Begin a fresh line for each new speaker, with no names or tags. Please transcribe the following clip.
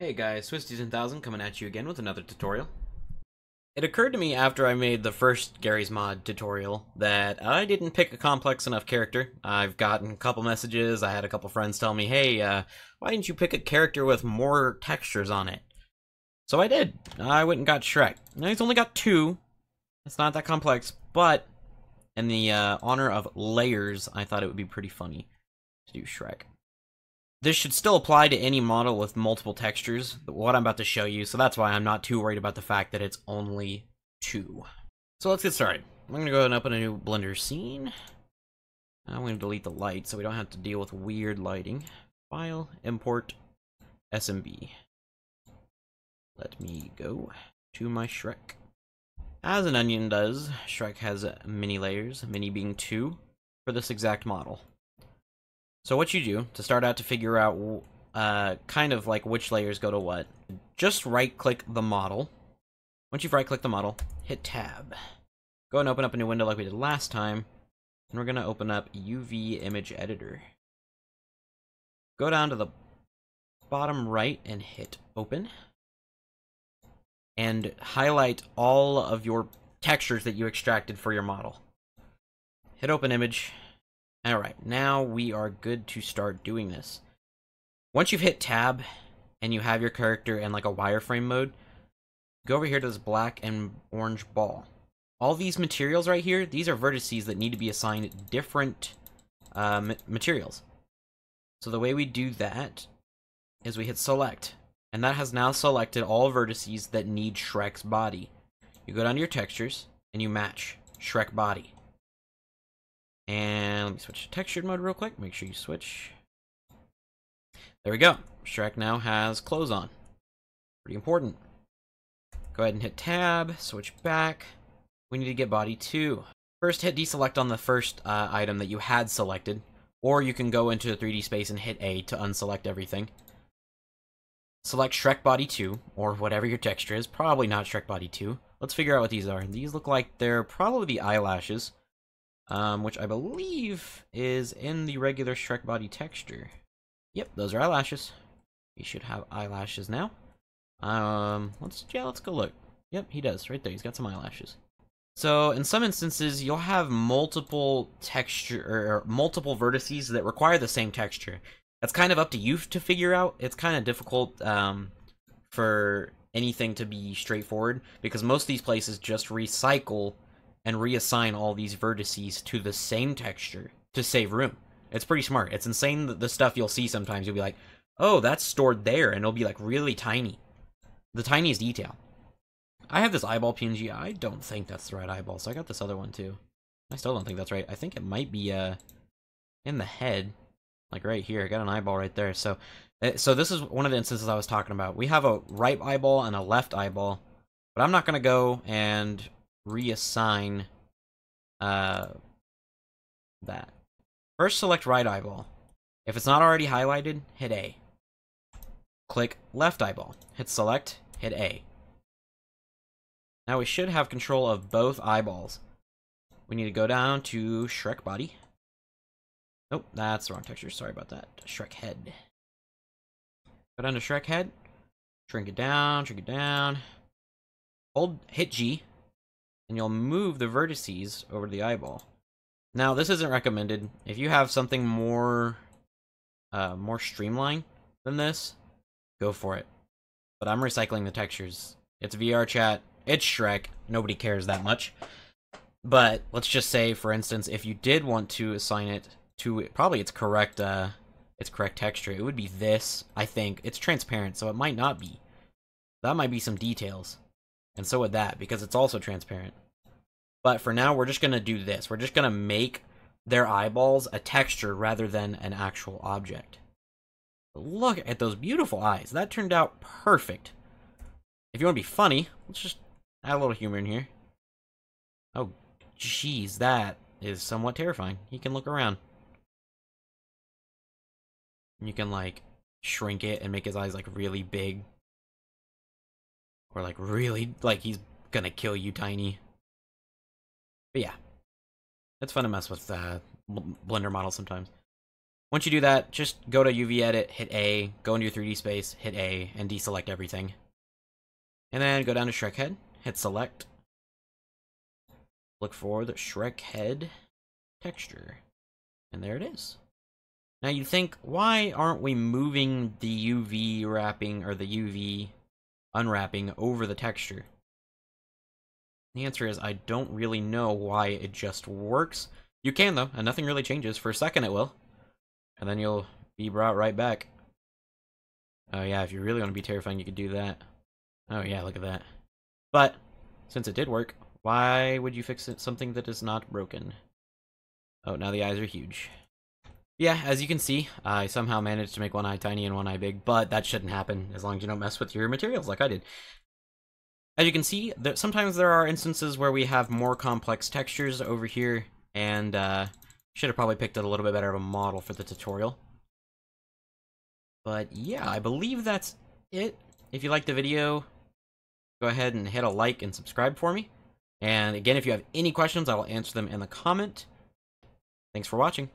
Hey guys, Twisty10000 coming at you again with another tutorial. It occurred to me after I made the first Gary's Mod tutorial that I didn't pick a complex enough character. I've gotten a couple messages, I had a couple friends tell me, hey, uh, why didn't you pick a character with more textures on it? So I did. I went and got Shrek. Now he's only got two. It's not that complex, but in the uh, honor of layers, I thought it would be pretty funny to do Shrek. This should still apply to any model with multiple textures, what I'm about to show you, so that's why I'm not too worried about the fact that it's only two. So let's get started. I'm going to go ahead and open a new Blender scene. I'm going to delete the light so we don't have to deal with weird lighting. File, import, SMD. Let me go to my Shrek. As an onion does, Shrek has many layers, many being two, for this exact model. So what you do to start out to figure out uh, kind of like which layers go to what, just right click the model. Once you've right clicked the model, hit tab. Go and open up a new window like we did last time. And we're going to open up UV Image Editor. Go down to the bottom right and hit open. And highlight all of your textures that you extracted for your model. Hit open image Alright, now we are good to start doing this. Once you've hit tab and you have your character in like a wireframe mode, go over here to this black and orange ball. All these materials right here, these are vertices that need to be assigned different uh, materials. So the way we do that is we hit select, and that has now selected all vertices that need Shrek's body. You go down to your textures, and you match Shrek body. And let me switch to textured mode real quick. Make sure you switch. There we go. Shrek now has clothes on. Pretty important. Go ahead and hit tab, switch back. We need to get body 2. First, hit deselect on the first uh, item that you had selected, or you can go into the 3D space and hit A to unselect everything. Select Shrek Body 2, or whatever your texture is. Probably not Shrek Body 2. Let's figure out what these are. These look like they're probably the eyelashes um, which I believe is in the regular Shrek body texture. Yep, those are eyelashes. He should have eyelashes now. Um, let's yeah, let's go look. Yep, he does right there. He's got some eyelashes. So in some instances, you'll have multiple texture or multiple vertices that require the same texture. That's kind of up to you to figure out. It's kind of difficult um, for anything to be straightforward because most of these places just recycle and reassign all these vertices to the same texture to save room. It's pretty smart. It's insane that the stuff you'll see sometimes. You'll be like, oh, that's stored there, and it'll be like really tiny. The tiniest detail. I have this eyeball PNG. I don't think that's the right eyeball, so I got this other one too. I still don't think that's right. I think it might be uh in the head, like right here. I got an eyeball right there. So, eh, so this is one of the instances I was talking about. We have a right eyeball and a left eyeball, but I'm not gonna go and reassign uh, that. First, select right eyeball. If it's not already highlighted, hit A. Click left eyeball. Hit select, hit A. Now we should have control of both eyeballs. We need to go down to Shrek body. Nope, that's the wrong texture. Sorry about that. Shrek head. Go down to Shrek head. Shrink it down, shrink it down. Hold, hit G and you'll move the vertices over the eyeball. Now, this isn't recommended. If you have something more, uh, more streamlined than this, go for it. But I'm recycling the textures. It's VR chat. It's Shrek. Nobody cares that much. But let's just say, for instance, if you did want to assign it to probably its correct, uh, its correct texture, it would be this. I think it's transparent, so it might not be. That might be some details. And so would that, because it's also transparent. But for now, we're just going to do this. We're just going to make their eyeballs a texture rather than an actual object. Look at those beautiful eyes. That turned out perfect. If you want to be funny, let's just add a little humor in here. Oh, jeez, that is somewhat terrifying. He can look around. You can, like, shrink it and make his eyes, like, really big. Or like really, like he's gonna kill you, Tiny. But yeah, it's fun to mess with uh, Blender models sometimes. Once you do that, just go to UV Edit, hit A, go into your 3D space, hit A, and deselect everything. And then go down to Shrek Head, hit Select. Look for the Shrek Head texture. And there it is. Now you think, why aren't we moving the UV wrapping or the UV unwrapping over the texture? The answer is I don't really know why it just works. You can though, and nothing really changes. For a second it will. And then you'll be brought right back. Oh yeah, if you really want to be terrifying, you could do that. Oh yeah, look at that. But, since it did work, why would you fix it something that is not broken? Oh, now the eyes are huge. Yeah, as you can see, I somehow managed to make one eye tiny and one eye big, but that shouldn't happen as long as you don't mess with your materials like I did. As you can see, sometimes there are instances where we have more complex textures over here, and uh, should have probably picked a little bit better of a model for the tutorial. But yeah, I believe that's it. If you liked the video, go ahead and hit a like and subscribe for me. And again, if you have any questions, I will answer them in the comment. Thanks for watching.